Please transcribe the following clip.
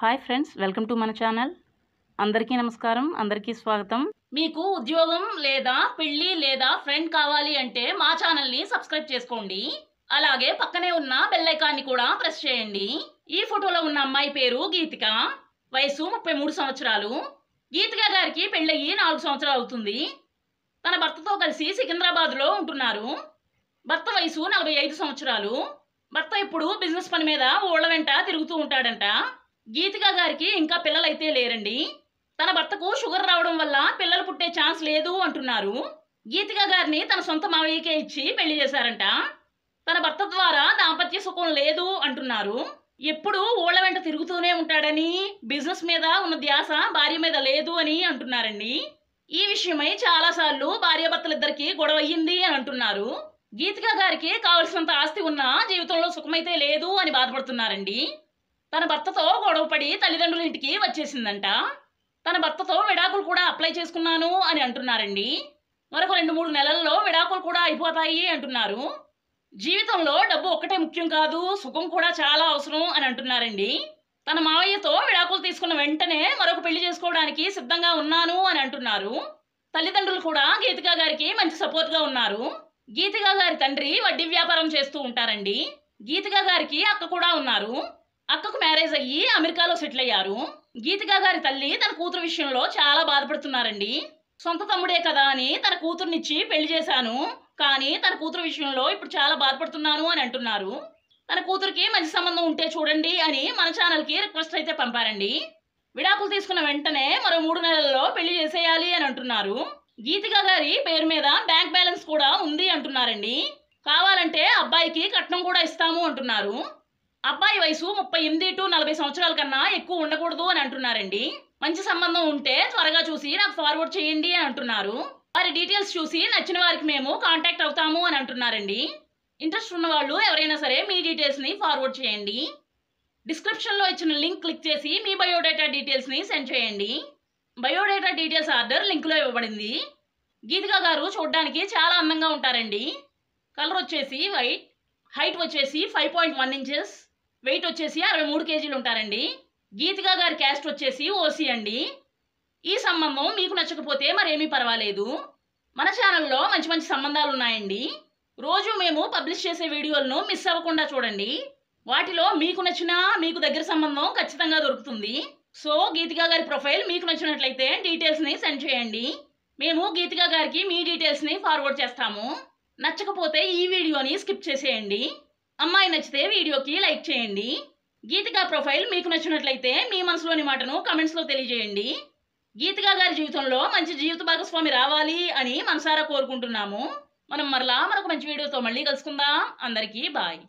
Hi friends welcome to మన channel. అందరికీ నమస్కారం అందరికీ స్వాగతం. మీకు ఉద్యోగం లేదా పెళ్ళి లేదా ఫ్రెండ్ కావాలి అంటే మా ఛానల్ని సబ్స్క్రైబ్ చేసుకోండి. అలాగే పక్కనే ఉన్న బెల్లైకాన్ని కూడా ప్రెస్ చేయండి. ఈ ఫోటోలో ఉన్న అమ్మాయి పేరు గీతిక. వయసు ముప్పై మూడు సంవత్సరాలు. గీతిక గారికి పెళ్ళయ్యి నాలుగు సంవత్సరాలు అవుతుంది. తన భర్తతో కలిసి సికింద్రాబాద్లో ఉంటున్నారు. భర్త వయసు నలభై ఐదు సంవత్సరాలు. భర్త ఇప్పుడు బిజినెస్ పని మీద ఊళ్ళ వెంట తిరుగుతూ ఉంటాడంట. గీతిక గారికి ఇంకా పిల్లలైతే లేరండి. తన భర్తకు షుగర్ రావడం వల్ల పిల్లలు పుట్టే ఛాన్స్ లేదు అంటున్నారు. గీతిక గారిని తన సొంత మావయ్యకే ఇచ్చి పెళ్ళి చేశారంట. తన భర్త ద్వారా దాంపత్య సుఖం లేదు అంటున్నారు. ఎప్పుడు ఊళ్ళ వెంట తిరుగుతూనే ఉంటాడని బిజినెస్ మీద ఉన్న ధ్యాస భార్య మీద లేదు అని అంటున్నారండి. ఈ విషయమై చాలాసార్లు భార్యాభర్తలిద్దరికి గొడవ అయ్యింది అని అంటున్నారు. గీతిక గారికి కావలసినంత ఆస్తి ఉన్నా జీవితంలో సుఖమైతే లేదు అని బాధపడుతున్నారండి. తన భర్తతో గొడవపడి తల్లిదండ్రుల ఇంటికి వచ్చేసిందంట. తన భర్తతో విడాకులు కూడా అప్లై చేసుకున్నాను అని అంటున్నారండి. మరొక రెండు మూడు నెలల్లో విడాకులు కూడా అయిపోతాయి అంటున్నారు. జీవితంలో డబ్బు ఒక్కటే ముఖ్యం కాదు సుఖం కూడా చాలా అవసరం అని అంటున్నారండి. తన మావయ్యతో విడాకులు తీసుకున్న వెంటనే మరొక పెళ్ళి చేసుకోవడానికి సిద్ధంగా ఉన్నాను అని అంటున్నారు. తల్లిదండ్రులు కూడా గీతికా గారికి మంచి సపోర్ట్గా ఉన్నారు. గీతికా గారి తండ్రి వడ్డీ వ్యాపారం చేస్తూ ఉంటారండి. గీతికా గారికి అక్క కూడా ఉన్నారు. అక్కకు మ్యారేజ్ అయ్యి అమెరికాలో సెటిల్ అయ్యారు. గీతికా గారి తల్లి తన కూతురు విషయంలో చాలా బాధపడుతున్నారండి. సొంత తమ్ముడే కదా అని తన కూతుర్నిచ్చి పెళ్ళి చేశాను. కానీ తన కూతురు విషయంలో ఇప్పుడు చాలా బాధపడుతున్నాను అని అంటున్నారు. తన కూతురికి మంచి సంబంధం ఉంటే చూడండి అని మన ఛానల్కి రిక్వెస్ట్ అయితే పంపారండి. విడాకులు తీసుకున్న వెంటనే మరో మూడు నెలల్లో పెళ్ళి చేసేయాలి అని అంటున్నారు. గీతిక గారి పేరు మీద బ్యాంక్ బ్యాలెన్స్ కూడా ఉంది అంటున్నారండి. కావాలంటే అబ్బాయికి కట్నం కూడా ఇస్తాము అంటున్నారు. అబ్బాయి వయసు ముప్పై ఎనిమిది టు నలభై సంవత్సరాల కన్నా ఎక్కువ ఉండకూడదు అని అంటున్నారండి. మంచి సంబంధం ఉంటే త్వరగా చూసి నాకు ఫార్వర్డ్ చేయండి అని అంటున్నారు. వారి డీటెయిల్స్ చూసి నచ్చిన వారికి మేము కాంటాక్ట్ అవుతాము అని అంటున్నారండి. ఇంట్రెస్ట్ ఉన్న వాళ్ళు ఎవరైనా సరే మీ డీటెయిల్స్ని ఫార్వర్డ్ చేయండి. డిస్క్రిప్షన్లో ఇచ్చిన లింక్ క్లిక్ చేసి మీ బయోడేటా డీటెయిల్స్ని సెండ్ చేయండి. బయోడేటా డీటెయిల్స్ ఆర్డర్ లింక్లో ఇవ్వబడింది. గీతికా గారు చూడడానికి చాలా అందంగా ఉంటారండి. కలర్ వచ్చేసి వైట్ హైట్ వచ్చేసి five point one inches weight వచ్చేసి అరవై మూడు కేజీలు ఉంటారండి. గీతికా గారి క్యాస్ట్ వచ్చేసి ఓసీ అండి. ఈ సంబంధం మీకు నచ్చకపోతే మరేమీ పర్వాలేదు. మన ఛానల్లో మంచి మంచి సంబంధాలు ఉన్నాయండి. రోజు మేము పబ్లిష్ చేసే వీడియోలను మిస్ అవ్వకుండా చూడండి. వాటిలో మీకు నచ్చిన మీకు దగ్గర సంబంధం ఖచ్చితంగా దొరుకుతుంది. సో గీతికా గారి ప్రొఫైల్ మీకు నచ్చినట్లయితే డీటెయిల్స్ని సెండ్ చేయండి. మేము గీతికా గారికి మీ డీటెయిల్స్ని ఫార్వర్డ్ చేస్తాము. నచ్చకపోతే ఈ వీడియోని స్కిప్ చేసేయండి. అమ్మాయి నచ్చితే వీడియోకి లైక్ చేయండి. గీతికా ప్రొఫైల్ మీకు నచ్చినట్లయితే మీ మనసులోని మాటను కమెంట్స్లో తెలియజేయండి. గీతికా గారి జీవితంలో మంచి జీవిత భాగస్వామి రావాలి అని మనసారా కోరుకుంటున్నాము. మనం మరలా మనకు మంచి వీడియోతో మళ్ళీ కలుసుకుందాం. అందరికీ బాయ్.